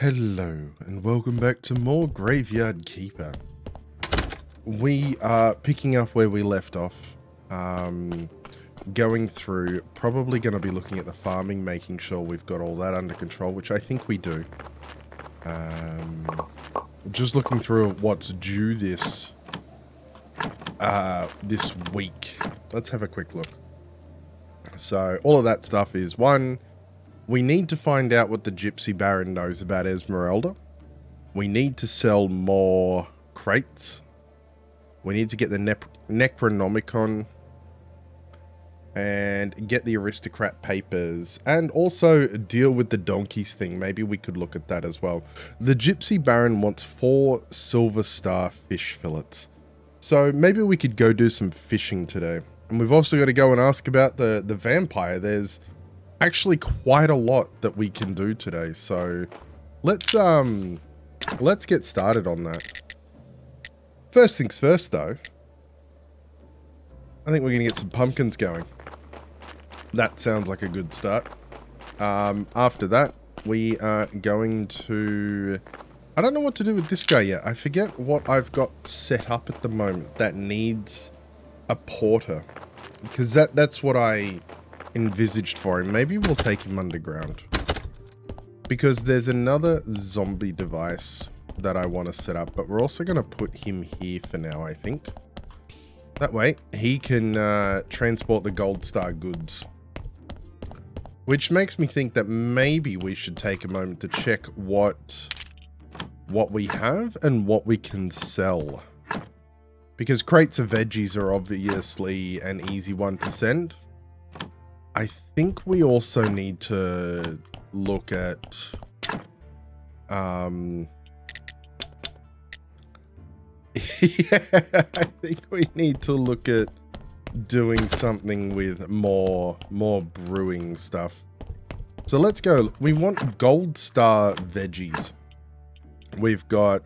Hello, and welcome back to more Graveyard Keeper. We are picking up where we left off. Um, going through, probably going to be looking at the farming, making sure we've got all that under control, which I think we do. Um, just looking through what's due this uh, this week. Let's have a quick look. So all of that stuff is one, we need to find out what the Gypsy Baron knows about Esmeralda. We need to sell more crates. We need to get the ne Necronomicon and get the aristocrat papers and also deal with the donkeys thing. Maybe we could look at that as well. The Gypsy Baron wants four silver star fish fillets. So maybe we could go do some fishing today. And we've also got to go and ask about the, the vampire. There's actually quite a lot that we can do today. So let's um let's get started on that. First things first though. I think we're going to get some pumpkins going. That sounds like a good start. Um, after that, we are going to I don't know what to do with this guy yet. I forget what I've got set up at the moment that needs a porter. Because that that's what I envisaged for him. Maybe we'll take him underground. Because there's another zombie device that I want to set up. But we're also going to put him here for now, I think. That way, he can uh, transport the gold star goods. Which makes me think that maybe we should take a moment to check what what we have and what we can sell. Because crates of veggies are obviously an easy one to send. I think we also need to look at... Um, yeah, I think we need to look at doing something with more more brewing stuff. So let's go. We want gold star veggies. We've got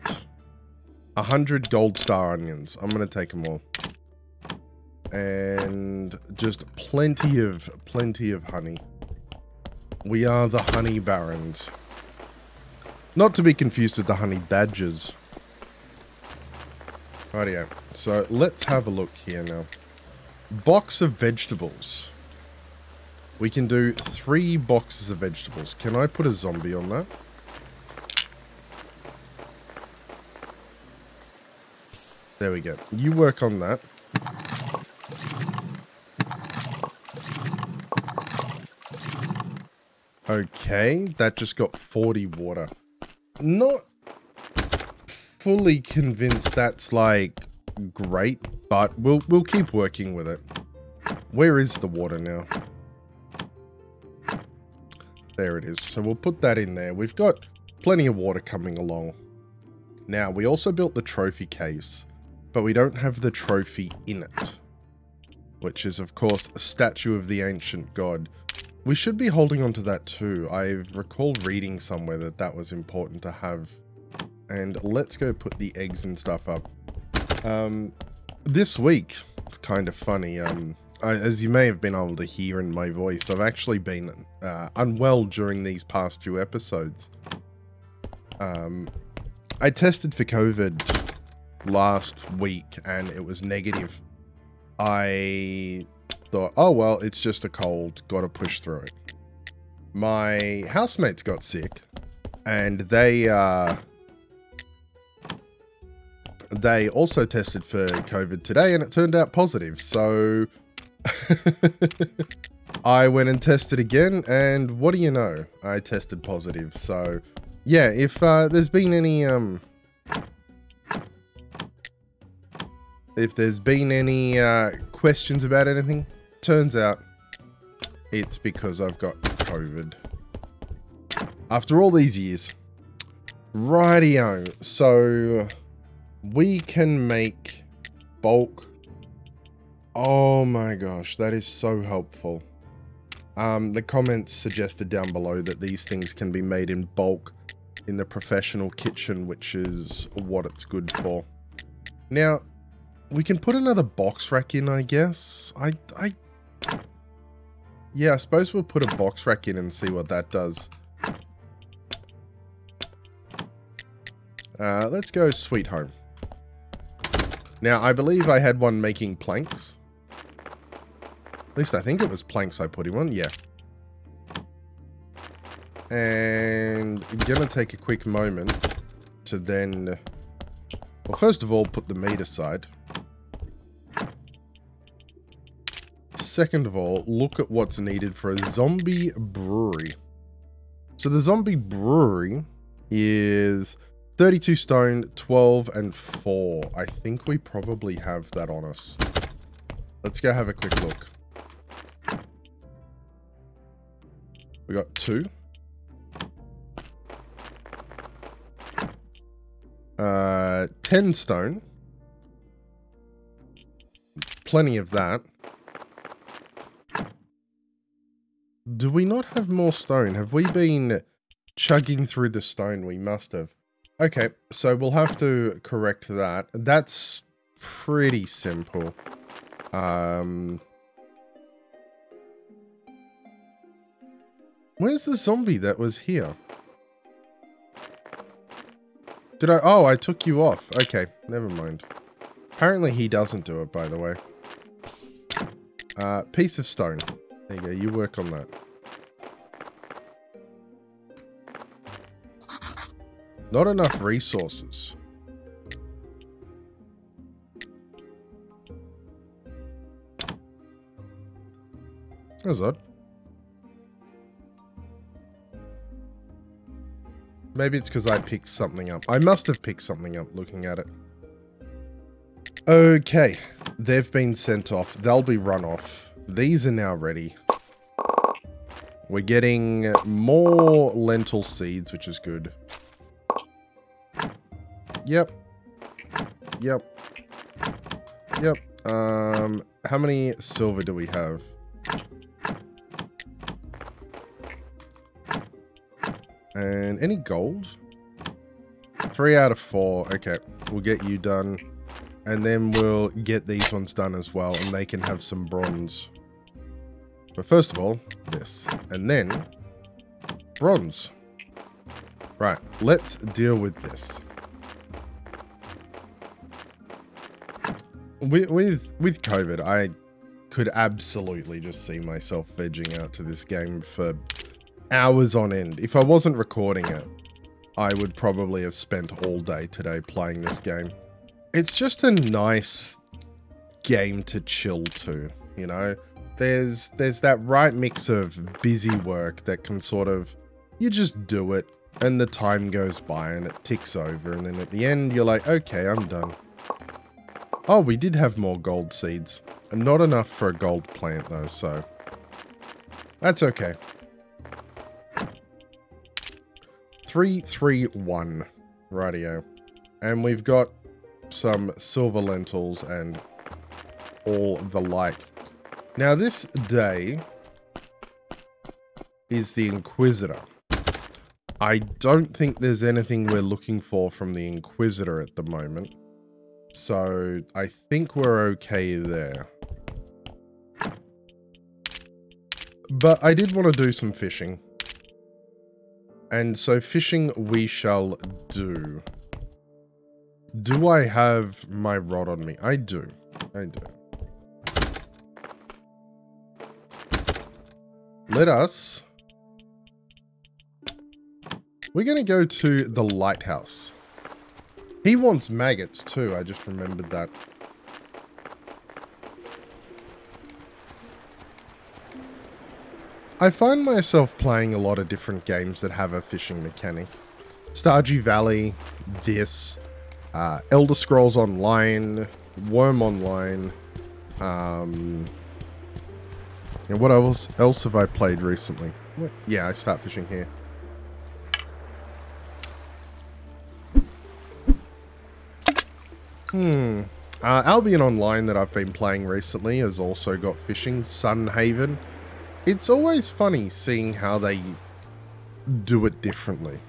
a hundred gold star onions. I'm gonna take them all. And just plenty of plenty of honey. We are the honey barons. Not to be confused with the honey badgers. Rightio. So let's have a look here now. Box of vegetables. We can do three boxes of vegetables. Can I put a zombie on that? There we go. You work on that. Okay, that just got 40 water. Not fully convinced that's like great, but we'll we'll keep working with it. Where is the water now? There it is. So we'll put that in there. We've got plenty of water coming along. Now, we also built the trophy case but we don't have the trophy in it. Which is, of course, a statue of the ancient god. We should be holding on to that too. I recall reading somewhere that that was important to have. And let's go put the eggs and stuff up. Um, this week, it's kind of funny. Um, I, as you may have been able to hear in my voice, I've actually been uh, unwell during these past few episodes. Um, I tested for COVID last week and it was negative, I thought, oh, well, it's just a cold. Got to push through it. My housemates got sick and they, uh, they also tested for COVID today and it turned out positive. So I went and tested again and what do you know? I tested positive. So yeah, if uh, there's been any um, if there's been any uh, questions about anything, turns out it's because I've got COVID. After all these years. Rightio. So we can make bulk. Oh my gosh, that is so helpful. Um, the comments suggested down below that these things can be made in bulk in the professional kitchen, which is what it's good for. Now, we can put another box rack in, I guess. I, I, yeah, I suppose we'll put a box rack in and see what that does. Uh, let's go Sweet Home. Now, I believe I had one making planks. At least I think it was planks I put him on. Yeah. And I'm going to take a quick moment to then... Well, first of all, put the meat aside. Second of all, look at what's needed for a zombie brewery. So the zombie brewery is 32 stone, 12 and 4. I think we probably have that on us. Let's go have a quick look. We got two. Uh, 10 stone. Plenty of that. Do we not have more stone? Have we been chugging through the stone? We must have. Okay, so we'll have to correct that. That's pretty simple. Um, where's the zombie that was here? Did I? Oh, I took you off. Okay, never mind. Apparently he doesn't do it, by the way. Uh, piece of stone. There you go, you work on that. Not enough resources. That's odd. Maybe it's because I picked something up. I must have picked something up looking at it. Okay. They've been sent off. They'll be run off. These are now ready. We're getting more lentil seeds, which is good. Yep. Yep. Yep. Um, how many silver do we have? And any gold? Three out of four. Okay, we'll get you done. And then we'll get these ones done as well, and they can have some bronze. But first of all, this. And then, bronze. Right, let's deal with this. With with with COVID, I could absolutely just see myself vegging out to this game for hours on end. If I wasn't recording it, I would probably have spent all day today playing this game. It's just a nice game to chill to, you know? There's there's that right mix of busy work that can sort of you just do it and the time goes by and it ticks over and then at the end you're like, okay, I'm done. Oh, we did have more gold seeds. Not enough for a gold plant, though, so... That's okay. 331. Radio. And we've got some silver lentils and all the like. Now, this day is the Inquisitor. I don't think there's anything we're looking for from the Inquisitor at the moment. So I think we're okay there. But I did want to do some fishing. And so fishing we shall do. Do I have my rod on me? I do. I do. Let us... We're going to go to the lighthouse. He wants maggots too, I just remembered that. I find myself playing a lot of different games that have a fishing mechanic. Stardew Valley, this, uh, Elder Scrolls Online, Wurm Online, um, and what else, else have I played recently? What? Yeah, I start fishing here. Hmm. Uh, Albion Online that I've been playing recently has also got fishing. Sunhaven. It's always funny seeing how they do it differently.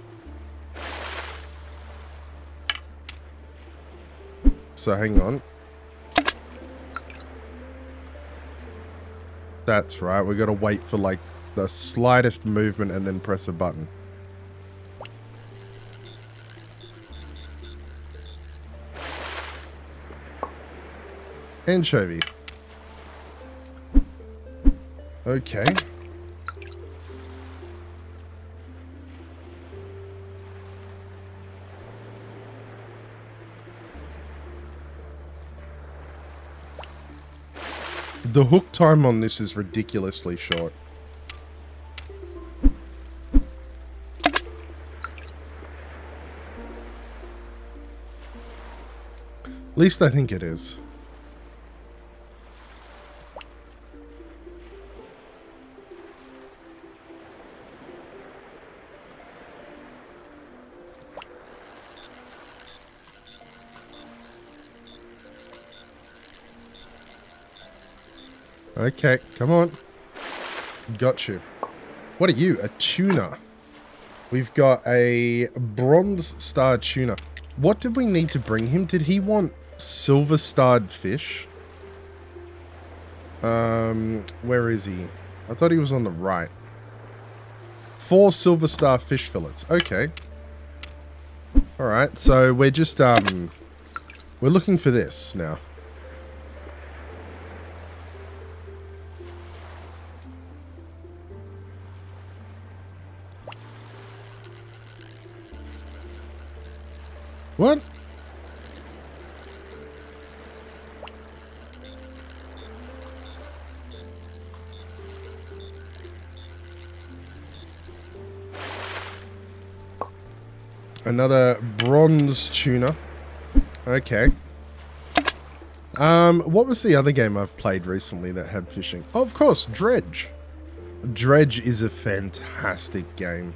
So hang on. That's right, we got to wait for like the slightest movement and then press a button. Anchovy. Okay. The hook time on this is ridiculously short. At least I think it is. Okay, come on. Got you. What are you? A tuna. We've got a bronze star tuna. What did we need to bring him? Did he want silver starred fish? Um, where is he? I thought he was on the right. Four silver star fish fillets. Okay. Alright, so we're just, um, we're looking for this now. What? Another bronze tuna. Okay. Um, what was the other game I've played recently that had fishing? Oh, of course, Dredge. Dredge is a fantastic game.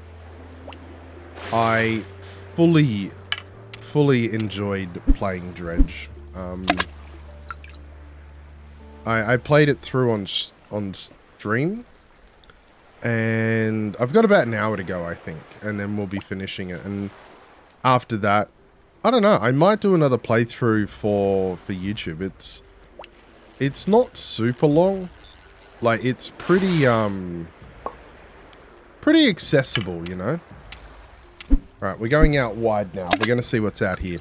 I fully fully enjoyed playing Dredge. Um, I, I played it through on on stream, and I've got about an hour to go, I think, and then we'll be finishing it. And after that, I don't know. I might do another playthrough for for YouTube. It's it's not super long. Like it's pretty um pretty accessible, you know. Right, we're going out wide now. We're going to see what's out here.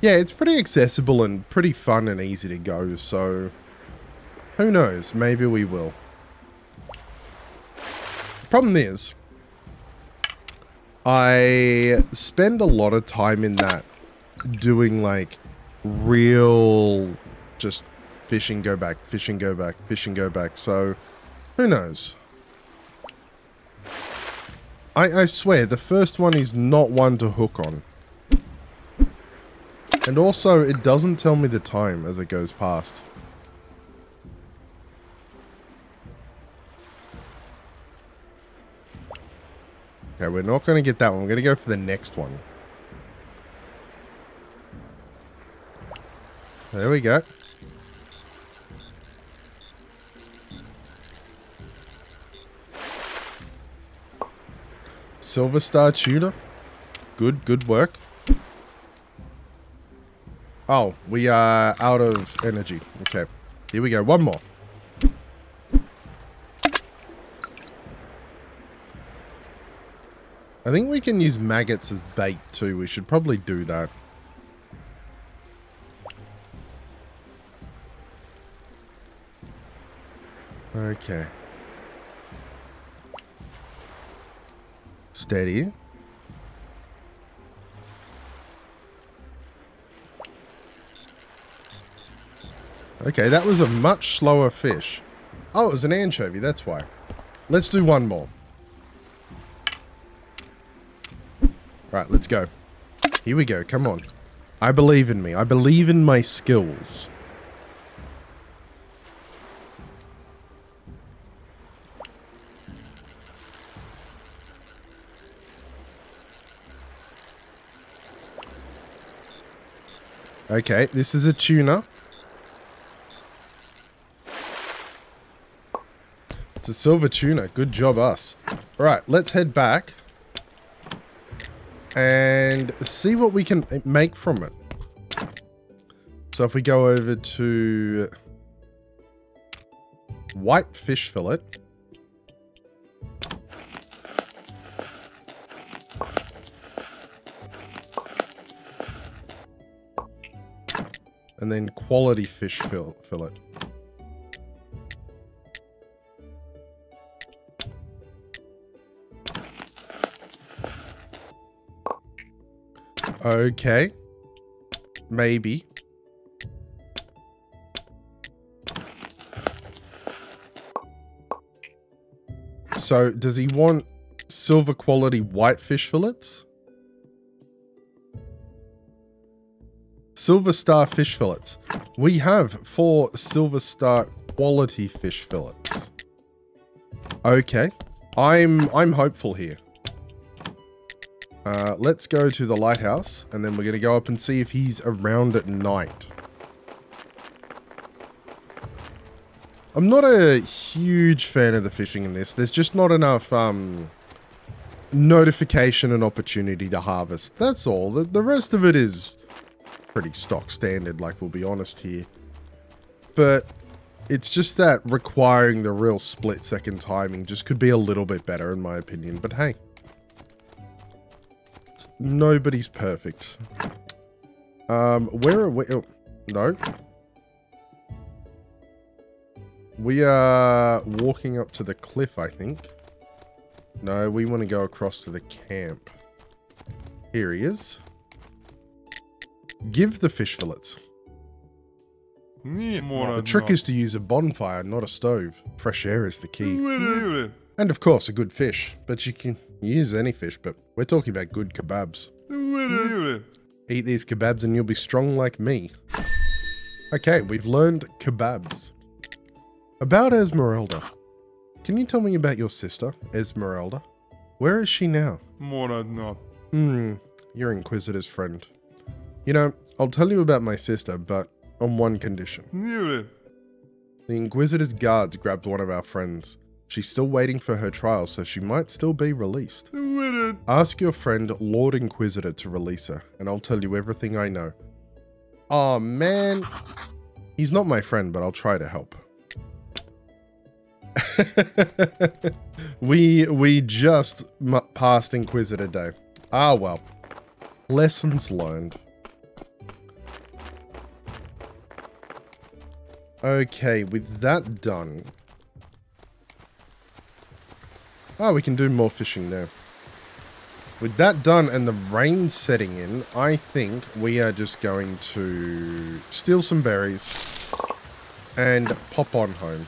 Yeah, it's pretty accessible and pretty fun and easy to go, so... Who knows? Maybe we will. Problem is, I spend a lot of time in that doing like real just fishing go back, fishing go back, fishing go back. So who knows? I, I swear, the first one is not one to hook on. And also, it doesn't tell me the time as it goes past. Okay, we're not going to get that one. We're going to go for the next one. There we go. Silver Star Tuna. Good, good work. Oh, we are out of energy. Okay. Here we go. One more. I think we can use maggots as bait too. We should probably do that. Okay. Steady. Okay, that was a much slower fish. Oh, it was an anchovy, that's why. Let's do one more. Right, let's go. Here we go, come on. I believe in me. I believe in my skills. Okay, this is a tuna. It's a silver tuna. Good job, us. All right, let's head back and see what we can make from it. So if we go over to white fish fillet, and then quality fish fill fillet. Okay. Maybe. So, does he want silver quality white fish fillets? Silver Star fish fillets. We have four Silver Star quality fish fillets. Okay. I'm I'm hopeful here. Uh, let's go to the lighthouse, and then we're going to go up and see if he's around at night. I'm not a huge fan of the fishing in this. There's just not enough um, notification and opportunity to harvest. That's all. The, the rest of it is pretty stock standard, like we'll be honest here. But it's just that requiring the real split second timing just could be a little bit better in my opinion. But hey, nobody's perfect. Um, where are we? Oh, no. We are walking up to the cliff, I think. No, we want to go across to the camp. Here he is. Give the fish fillets. The trick is to use a bonfire, not a stove. Fresh air is the key. And of course, a good fish. But you can use any fish, but we're talking about good kebabs. Eat these kebabs and you'll be strong like me. Okay, we've learned kebabs. About Esmeralda. Can you tell me about your sister, Esmeralda? Where is she now? Hmm, your Inquisitor's friend. You know, I'll tell you about my sister, but on one condition. The Inquisitor's guards grabbed one of our friends. She's still waiting for her trial, so she might still be released. Ask your friend, Lord Inquisitor, to release her, and I'll tell you everything I know. Oh man. He's not my friend, but I'll try to help. we we just passed Inquisitor Day. Ah well. Lessons learned. Okay, with that done... Oh, we can do more fishing there. With that done and the rain setting in, I think we are just going to steal some berries and pop on home.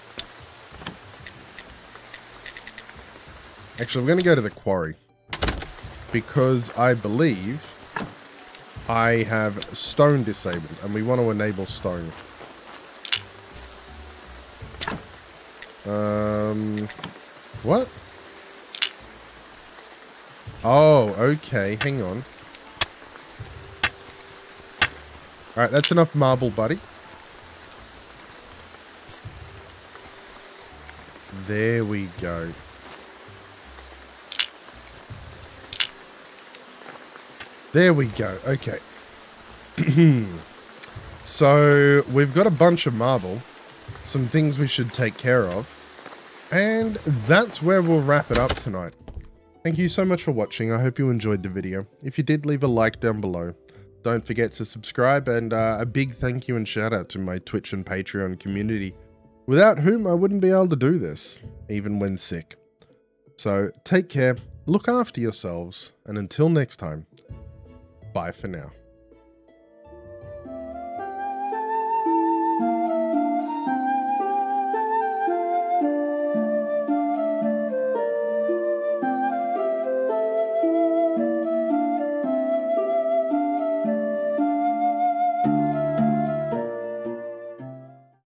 Actually, we're going to go to the quarry because I believe I have stone disabled and we want to enable stone. Um, what? Oh, okay. Hang on. Alright, that's enough marble, buddy. There we go. There we go. Okay. so, we've got a bunch of marble some things we should take care of. And that's where we'll wrap it up tonight. Thank you so much for watching. I hope you enjoyed the video. If you did, leave a like down below. Don't forget to subscribe and uh, a big thank you and shout out to my Twitch and Patreon community, without whom I wouldn't be able to do this, even when sick. So take care, look after yourselves, and until next time, bye for now.